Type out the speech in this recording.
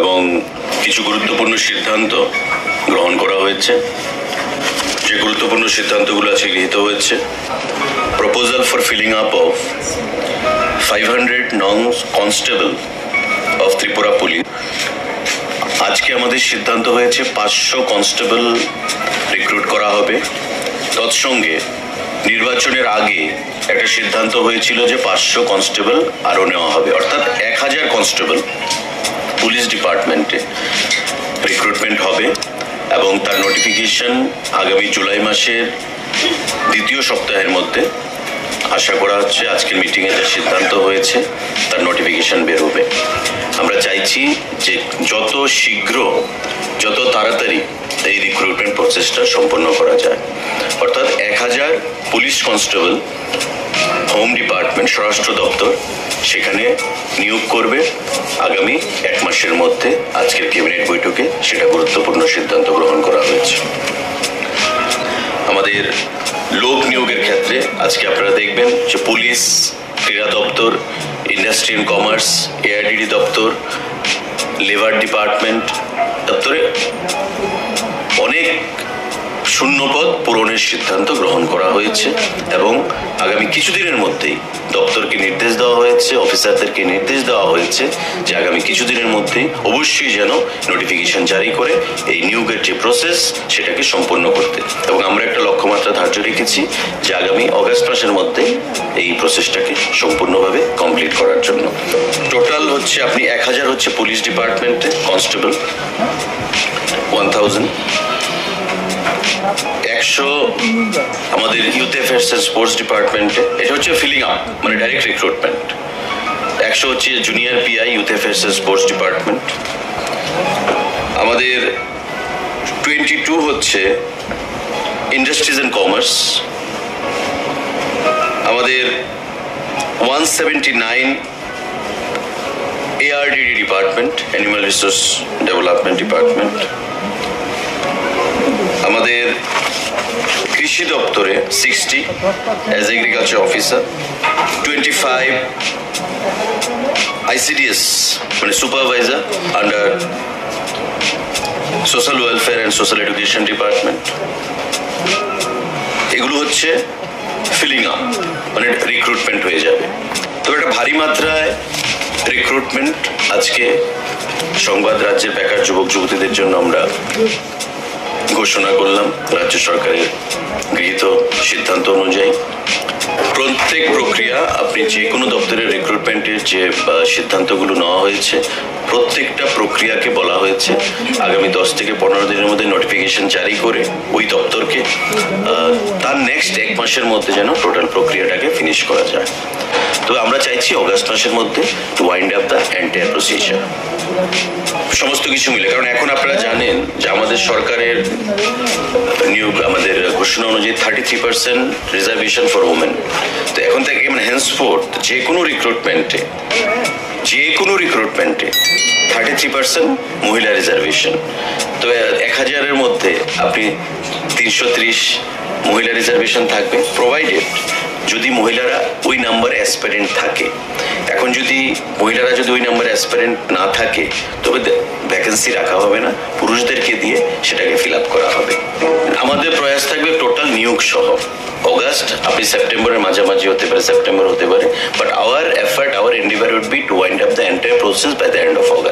এবং কিছু গুরুত্বপূর্ণ সিদ্ধান্ত গ্রহণ করা হয়েছে। যে গুরুত্বপূর্ণ সিদ্ধান্তগুলো আছে গৃহীত হয়েছে। Proposal for filling up of five hundred নং কনস্টেবল অফ ত্রিপুরা পুলিশ আজকে আমাদের সিদ্ধান্ত হয়েছে পাঁচশো কনস্টেবল রিক্রুট করা হবে। তৎসঙ্গে নির্বাচনের আগে একটা সিদ্ধান্ত হয়েছিল যে পাঁচশো কনস্টেবল আরও নেওয়া হবে। অর্থাৎ এক হাজার কনস্টেবল পুলিশ ডিপার্টমেন্টে রিক্রুটমেন্ট হবে এবং তার নোটিফিকেশন আগামী জুলাই মাসের দ্বিতীয় সপ্তাহের মধ্যে আশা করা হচ্ছে আজকের মিটিংয়ে যে সিদ্ধান্ত হয়েছে, তার নোটিফিকেশন বেরোবে আমরা চাইছি যে যত শীঘ্র, যত তাড়াতাড়ি এই রিক্রুটমেন্ট প্রসেসটা সম্পন্ন করা যায়। অর্থাৎ এক হাজার পুলিশ কনস্টেবল হোম ডিপার্টমেন্ট স্বরাষ্ট্র দপ্তর সেখানে নিয়োগ করবে আগামী এক মাসের মধ্যে আজকের ক্যাবিনেট বৈঠকে সেটা গুরুত্বপূর্ণ সিদ্ধান্ত গ্রহণ করা হয়েছে। আমাদের লোক নিয়োগের ক্ষেত্রে আজকে আপনারা দেখবেন যে পুলিশ, ক্রীড়া দপ্তর, ইন্ডাস্ট্রি অ্যান্ড কমার্স, এআইডিডি দপ্তর, লেবার ডিপার্টমেন্ট দপ্তরে অনেক শূন্যপদ পূরণের সিদ্ধান্ত গ্রহণ করা হয়েছে এবং আগামী কিছুদিনের মধ্যেই দপ্তরকে নির্দেশ দেওয়া হয়েছে, অফিসারদেরকে নির্দেশ দেওয়া হয়েছে যে আগামী কিছুদিনের মধ্যেই অবশ্যই যেন নোটিফিকেশন জারি করে এই নিয়োগের যে প্রসেস সেটাকে সম্পন্ন করতে। এবং আমরা একটা লক্ষ্যমাত্রা ধার্য রেখেছি যে আগামী অগাস্ট মাসের মধ্যে এই প্রসেসটাকে সম্পূর্ণভাবে কমপ্লিট করার জন্য। টোটাল হচ্ছে আপনি এক হাজার হচ্ছে পুলিশ ডিপার্টমেন্টে কনস্টেবল ওয়ান থাউজেন্ড একশো আমাদের ইউথ অ্যাফেয়ার্স অ্যান্ড স্পোর্টস ডিপার্টমেন্টে এটা হচ্ছে ফিলিং আপ মানে ডাইরেক্ট রিক্রুটমেন্ট একশো হচ্ছে junior PI youth affairs and sports department আমাদের টোয়েন্টি টু হচ্ছে ইন্ডাস্ট্রিজ অ্যান্ড কমার্স আমাদের one seventy nine ARDD department animal resource development department আমাদের কৃষি দপ্তরে sixty as agriculture officer twenty five ICDS মানে supervisor under social welfare and social education department এগুলো হচ্ছে filling up মানে recruitment হয়ে যাবে। তবে একটা ভারী মাত্রায় রিক্রুটমেন্ট আজকে সংবাদ রাজ্যের বেকার যুবক যুবতীদের জন্য আমরা ঘোষণা করলাম, রাজ্য সরকারের গৃহীত সিদ্ধান্ত অনুযায়ী প্রত্যেক প্রক্রিয়া আপনি যে কোনো দপ্তরের রিক্রুটমেন্টের যে সিদ্ধান্তগুলো নেওয়া হয়েছে, প্রত্যেকটা প্রক্রিয়াকে বলা হয়েছে। আগামী দশ থেকে পনেরো দিনের মধ্যে নোটিফিকেশন জারি করে ওই দপ্তরকে তার নেক্সট মাসের মধ্যে যেন টোটাল প্রক্রিয়াটাকে ফিনিশ করা যায়। তবে আমরা চাইছি অগাস্ট মাসের মধ্যে to wind up the entire procedure সমস্ত কিছু মিলে, কারণ এখন আপনারা জানেন যে আমাদের সরকারের নিয়োগ আমাদের ঘোষণা অনুযায়ী thirty three percent reservation for women তো এখন থেকে মানে হেন্সফোর্থ যে কোনো রিক্রুটমেন্টে যে কোনো রিক্রুটমেন্টে থার্টি থ্রি পার্সেন্ট মহিলা রিজার্ভেশন তো এক হাজারের মধ্যে আপনি তিনশো ত্রিশ মহিলা রিজার্ভেশন থাকবে প্রোভাইডেড যদি মহিলারা ওই নাম্বার অ্যাসপারেন্ট থাকে। এখন যদি মহিলারা যদি ওই নাম্বার অ্যাসপারেন্ট না থাকে, তবে ভ্যাকেন্সি রাখা হবে না, পুরুষদেরকে দিয়ে সেটাকে ফিল আপ করা হবে। আমাদের প্রয়াস থাকবে টোটাল নিয়োগ সহ। অগাস্ট আপনি সেপ্টেম্বরের মাঝামাঝি হতে পারে, সেপ্টেম্বর হতে পারে but our effort our endeavour would be to wind up the entire process by the end of August